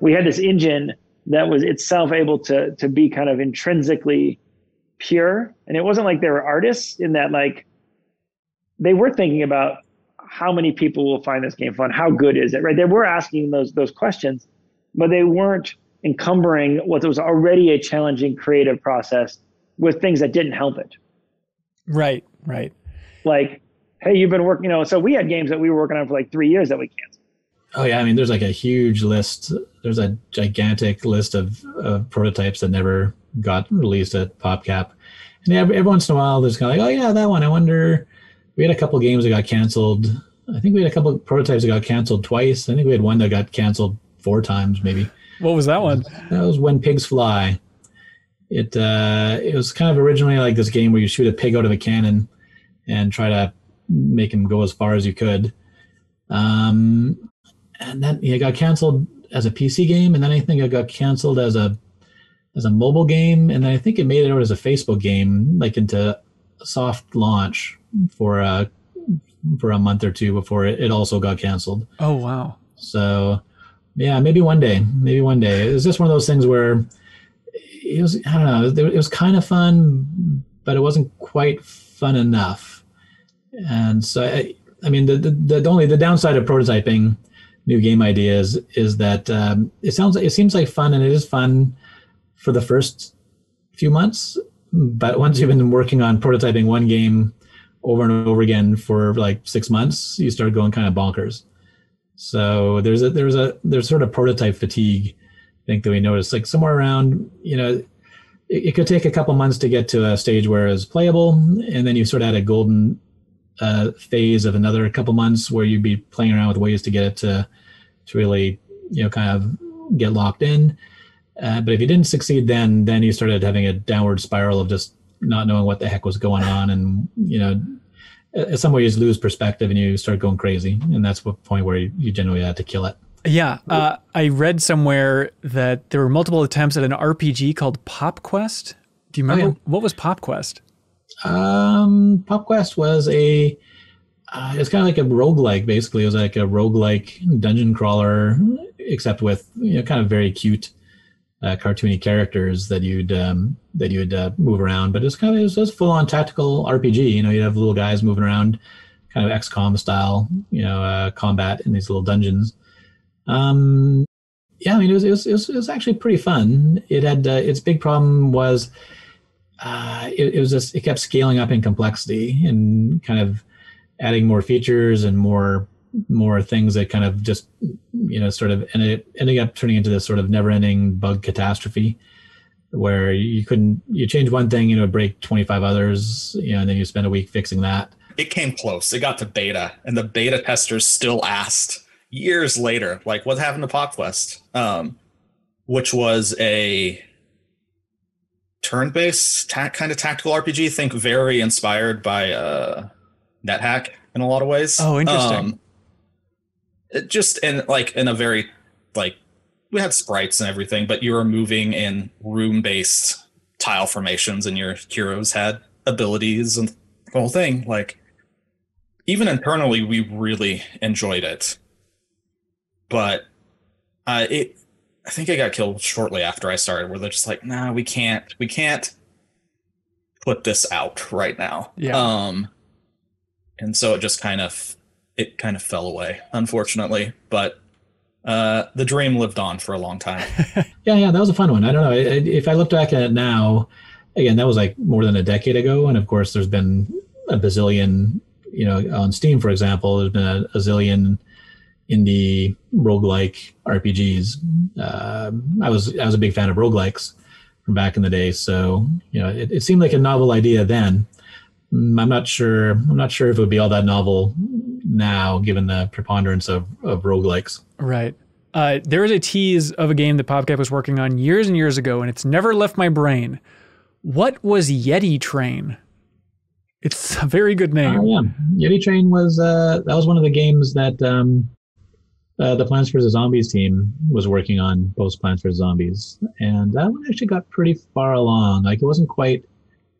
we had this engine that was itself able to to be kind of intrinsically pure. And it wasn't like they were artists in that like they were thinking about how many people will find this game fun how good is it right? They were asking those those questions but they weren't encumbering what was already a challenging creative process with things that didn't help it. Right right. Like hey you've been working you know so we had games that we were working on for like three years that we canceled Oh yeah, I mean, there's like a huge list. There's a gigantic list of, of prototypes that never got released at PopCap, and every, every once in a while, there's kind of like, oh yeah, that one. I wonder. We had a couple games that got canceled. I think we had a couple prototypes that got canceled twice. I think we had one that got canceled four times, maybe. What was that one? That was when pigs fly. It uh, it was kind of originally like this game where you shoot a pig out of a cannon and try to make him go as far as you could. Um, and then it got canceled as a PC game, and then I think it got canceled as a as a mobile game, and then I think it made it out as a Facebook game, like into soft launch for a for a month or two before it, it also got canceled. Oh wow! So yeah, maybe one day, maybe one day. It was just one of those things where it was I don't know, it was kind of fun, but it wasn't quite fun enough. And so I, I mean, the, the the only the downside of prototyping new game ideas is that um, it sounds it seems like fun and it is fun for the first few months but once you've been working on prototyping one game over and over again for like six months you start going kind of bonkers. So there's a there's a there's sort of prototype fatigue i think that we noticed like somewhere around you know it, it could take a couple months to get to a stage where it's playable and then you sort of had a golden uh, phase of another couple months where you'd be playing around with ways to get it to to really you know kind of get locked in. Uh, but if you didn't succeed then, then you started having a downward spiral of just not knowing what the heck was going on, and you know, at some ways lose perspective and you start going crazy, and that's the point where you, you generally had to kill it. Yeah, uh, I read somewhere that there were multiple attempts at an RPG called Pop Quest. Do you remember oh, yeah. what was Pop Quest? Um, Pop Quest was a uh, it's kind of like a roguelike basically. It was like a roguelike dungeon crawler except with you know kind of very cute uh, cartoony characters that you'd um, that you'd uh, move around. But it's kind of it was, full on tactical rpg you know you'd have little guys moving around kind of xcom style you know uh, combat in these little dungeons. Um, yeah i mean it was, it was, it was, it was actually pretty fun. It had uh, its big problem was uh, it, it was just it kept scaling up in complexity and kind of adding more features and more more things that kind of just you know sort of and it ended, ending up turning into this sort of never ending bug catastrophe where you couldn't you change one thing you know break 25 others you know and then you spend a week fixing that. It came close. It got to beta and the beta testers still asked years later like what happened to popquest um which was a turn-based ta- kind of tactical rpg think very inspired by uh NetHack in a lot of ways. Oh, interesting. Um, it just in like in a very like we had sprites and everything, but you were moving in room based tile formations, and your heroes had abilities and the whole thing. Like even internally, we really enjoyed it, but uh, it. I think I got killed shortly after I started. Where they're just like, "Nah, we can't, we can't put this out right now." Yeah. Um, and so it just kind of it kind of fell away, unfortunately. But uh, the dream lived on for a long time. yeah, yeah, that was a fun one. I don't know if I look back at it now. Again, that was like more than a decade ago, and of course, there's been a bazillion. You know, on Steam, for example, there's been a, a zillion indie roguelike RPGs. Uh, I was I was a big fan of roguelikes from back in the day, so you know, it, it seemed like a novel idea then. Mm, I'm not sure. I'm not sure if it would be all that novel now, given the preponderance of of roguelikes. Right. Uh, there was a tease of a game that PopCap was working on years and years ago, and it's never left my brain. What was Yeti Train? It's a very good name. Uh, yeah, Yeti Train was uh, that was one of the games that um, uh, the Plants vs Zombies team was working on post Plants vs Zombies, and that one actually got pretty far along. Like it wasn't quite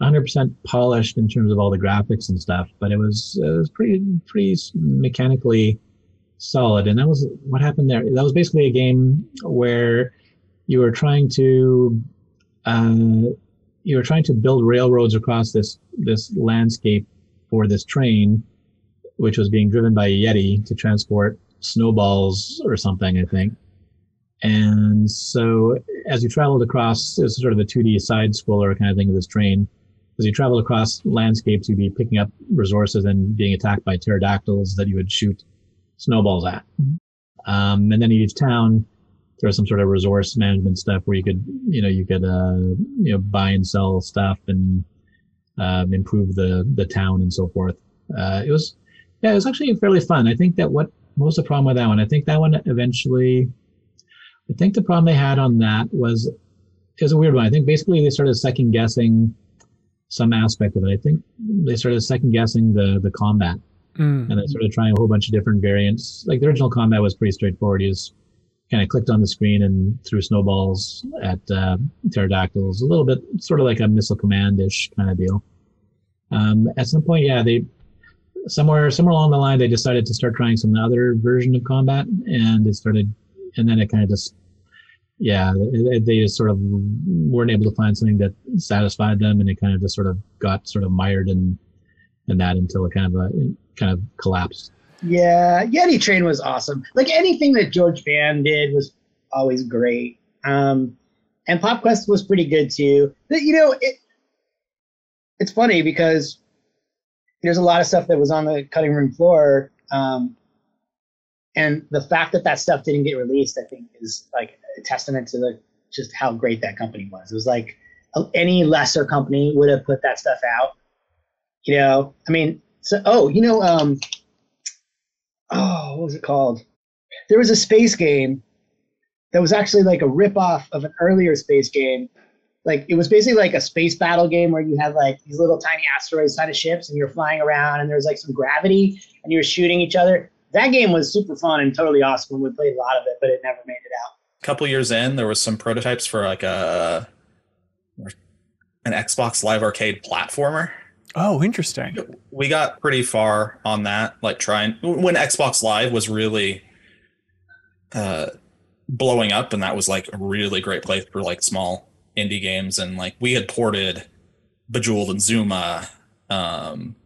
100% polished in terms of all the graphics and stuff, but it was it was pretty pretty mechanically solid. And that was what happened there. That was basically a game where you were trying to uh, you were trying to build railroads across this this landscape for this train, which was being driven by a Yeti to transport snowballs or something, I think. And so as you traveled across, it's sort of a 2D side scroller kind of thing of this train. As you traveled across landscapes, you'd be picking up resources and being attacked by pterodactyls that you would shoot snowballs at. Um, and then in each town, there was some sort of resource management stuff where you could, you know, you could, uh, you know, buy and sell stuff and, um, improve the, the town and so forth. Uh, it was, yeah, it was actually fairly fun. I think that what, what was the problem with that one? I think that one eventually, I think the problem they had on that was, it was a weird one. I think basically they started second guessing some aspect of it. I think they started second guessing the, the combat. Mm. And they started trying a whole bunch of different variants. Like the original combat was pretty straightforward. You just kind of clicked on the screen and threw snowballs at uh, pterodactyls. A little bit sort of like a missile command-ish kind of deal. Um, at some point, yeah, they somewhere somewhere along the line they decided to start trying some other version of combat, and it started, and then it kind of just yeah, they just sort of weren't able to find something that satisfied them, and it kind of just sort of got sort of mired in in that until it kind of uh, kind of collapsed. Yeah, Yeti Train was awesome. Like anything that George Fan did was always great. Um, and Pop Quest was pretty good too. But, you know, it it's funny because there's a lot of stuff that was on the cutting room floor. Um, and the fact that that stuff didn't get released, I think, is like a testament to the just how great that company was. It was like any lesser company would have put that stuff out. You know, I mean, so oh, you know, um, oh, what was it called? There was a space game that was actually like a ripoff of an earlier space game. Like it was basically like a space battle game where you had like these little tiny asteroids kind of ships and you're flying around and there's like some gravity and you're shooting each other. That game was super fun and totally awesome. We played a lot of it, but it never made it out. A couple years in, there was some prototypes for like a an Xbox Live Arcade platformer Oh, interesting. We got pretty far on that, like trying when Xbox Live was really uh, blowing up, and that was like a really great place for like small indie games. And like we had ported Bejeweled and Zuma, um,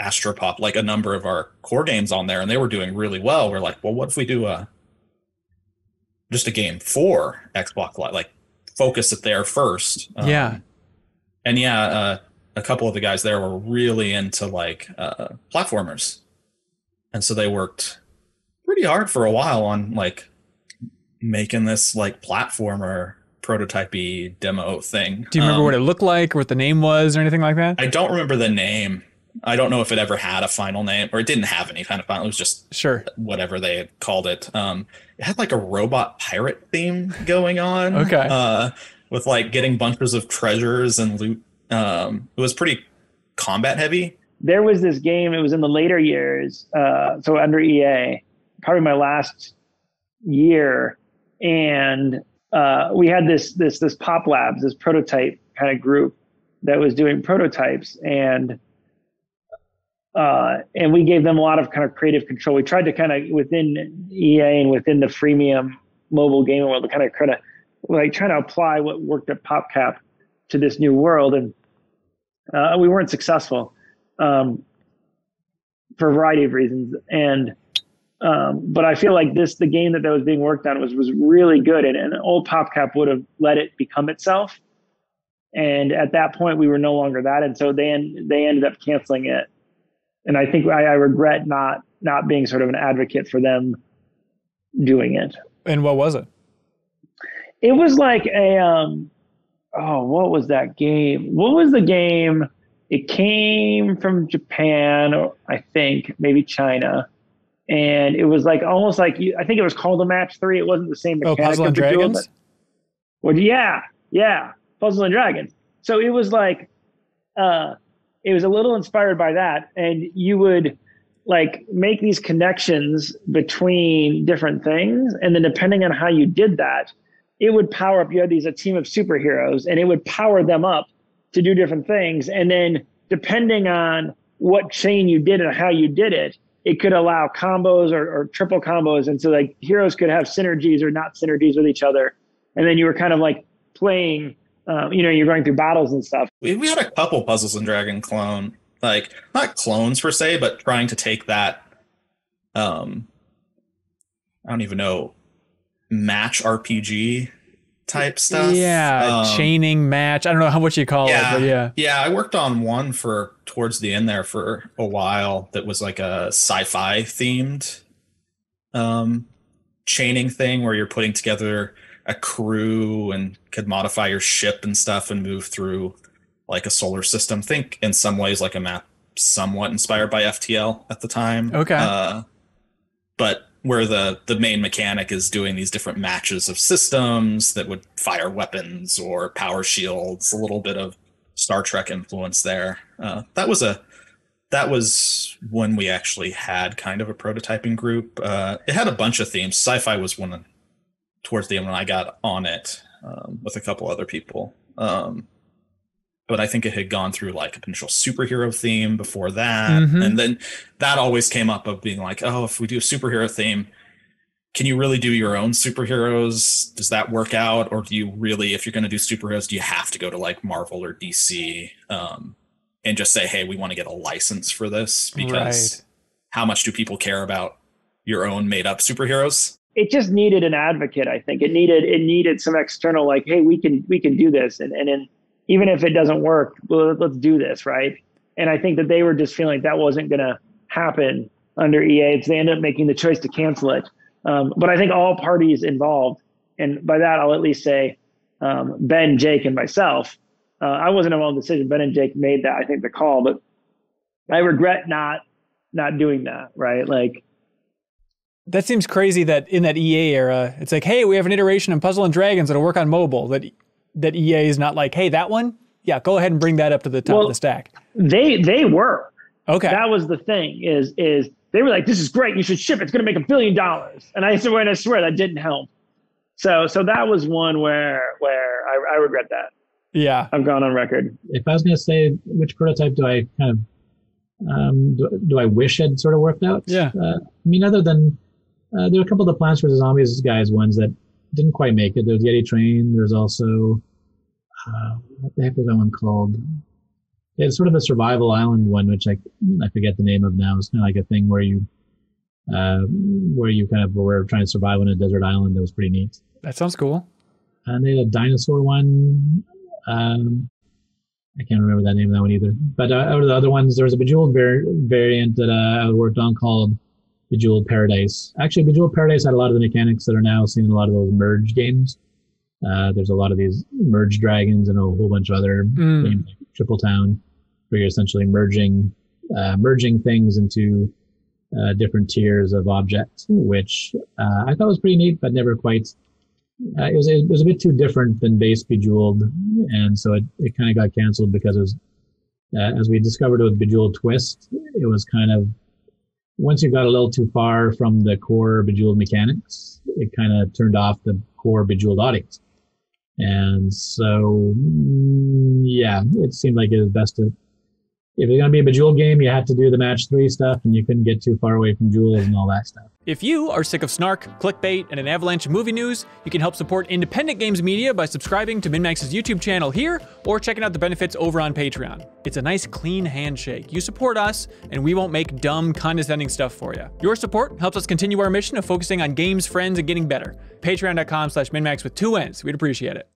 Astropop, like a number of our core games on there, and they were doing really well. We're like, well, what if we do a just a game for Xbox Live, like focus it there first? Um, yeah. And yeah, uh, a couple of the guys there were really into like uh, platformers, and so they worked pretty hard for a while on like making this like platformer prototypey demo thing. Do you remember um, what it looked like, or what the name was, or anything like that? I don't remember the name. I don't know if it ever had a final name, or it didn't have any kind of final. It was just sure whatever they had called it. Um, it had like a robot pirate theme going on. okay. Uh, with like getting bunches of treasures and loot um, it was pretty combat heavy. There was this game. It was in the later years, uh, so under EA, probably my last year, and uh, we had this this this Pop Labs, this prototype kind of group that was doing prototypes, and uh, and we gave them a lot of kind of creative control. We tried to kind of within EA and within the freemium mobile gaming world to kind of kind of like trying to apply what worked at PopCap to this new world. And uh, we weren't successful um, for a variety of reasons. And um, but I feel like this, the game that, that was being worked on was was really good, and, and old PopCap would have let it become itself. And at that point, we were no longer that, and so they they ended up canceling it. And I think I, I regret not not being sort of an advocate for them doing it. And what was it? It was like a um, oh, what was that game? What was the game? It came from Japan, or I think maybe China, and it was like almost like I think it was called a match three. It wasn't the same mechanic. Oh, Puzzle and Dragons. well, yeah, yeah, Puzzle and Dragons. So it was like, uh, it was a little inspired by that, and you would like make these connections between different things, and then depending on how you did that, it would power up. You had these a team of superheroes, and it would power them up to do different things. And then depending on what chain you did and how you did it, it could allow combos or, or triple combos, and so like heroes could have synergies or not synergies with each other, and then you were kind of like playing. Um, you know, you're going through battles and stuff. We, we had a couple Puzzle and Dragons clone, like not clones per se, but trying to take that. Um, I don't even know match RPG type stuff. Yeah, Um, chaining match. I don't know how much you call yeah, it, but yeah. yeah. I worked on one for towards the end there for a while that was like a sci-fi themed um chaining thing where you're putting together a crew and could modify your ship and stuff and move through like a solar system. Think in some ways like a map somewhat inspired by FTL at the time. Okay. Uh, but where the the main mechanic is doing these different matches of systems that would fire weapons or power shields, a little bit of Star Trek influence there. Uh, that was a that was when we actually had kind of a prototyping group. Uh, it had a bunch of themes. Sci-fi was one of, towards the end when I got on it um, with a couple other people. Um, but I think it had gone through like a potential superhero theme before that, Mhm. and then that always came up of being like, oh, if we do a superhero theme, can you really do your own superheroes? Does that work out, or do you really, if you're going to do superheroes, do you have to go to like Marvel or DC um, and just say, hey, we want to get a license for this because Right. how much do people care about your own made up superheroes? it just needed an advocate i think it needed it needed some external like hey we can we can do this and and then even if it doesn't work well, let's do this right? And i think that they were just feeling like that wasn't going to happen under ea so they ended up making the choice to cancel it. Um, but i think all parties involved and by that i'll at least say um, ben jake and myself uh, i wasn't involved in the decision. Ben and jake made that i think the call but i regret not not doing that right? Like That seems crazy that in that EA era, it's like, hey, we have an iteration in Puzzle and Dragons that'll work on mobile. That that EA is not like, hey, that one, yeah, go ahead and bring that up to the top of the stack. they they were Okay. that was the thing is is they were like this is great you should ship it. it's going to make a billion dollars and i swear and i swear that didn't help so so that was one where where i, I regret that yeah. i've gone on record If I was going to say which prototype do I kind of um, do, do I wish had sort of worked out? Yeah. Uh, I mean, other than uh, there were a couple of the Plants vs Zombies guys ones that didn't quite make it. There's Yeti Train. There's also uh, what the heck was that one called? It's sort of a survival island one, which I I forget the name of now. It's kind of like a thing where you uh, where you kind of were trying to survive on a desert island. That was pretty neat. That sounds cool. And they had a dinosaur one. Um, I can't remember that name of that one either. But uh, out of the other ones, there was a Bejeweled var- variant that uh, I worked on called Bejeweled Paradise. Actually, Bejeweled Paradise had a lot of the mechanics that are now seen in a lot of those merge games. Uh, there's a lot of these merge dragons and a whole bunch of other Mm. games like Triple Town, where you're essentially merging uh, merging things into uh, different tiers of objects, which uh, I thought was pretty neat, but never quite. Uh, it was it was a bit too different than base Bejeweled, and so it, it kind of got canceled because it was uh, as we discovered with Bejeweled Twist, it was kind of once you got a little too far from the core Bejeweled mechanics, it kind of turned off the core Bejeweled audience. And so, mm, yeah, it seemed like it was best to, if it's going to be a Bejeweled game, you had to do the match three stuff and you couldn't get too far away from jewels and all that stuff. If you are sick of snark, clickbait, and an avalanche of movie news, you can help support independent games media by subscribing to MinnMax's YouTube channel here or checking out the benefits over on Patreon. It's a nice, clean handshake. You support us, and we won't make dumb, condescending stuff for you. Your support helps us continue our mission of focusing on games, friends, and getting better. Patreon.com slash MinMax with two N's. We'd appreciate it.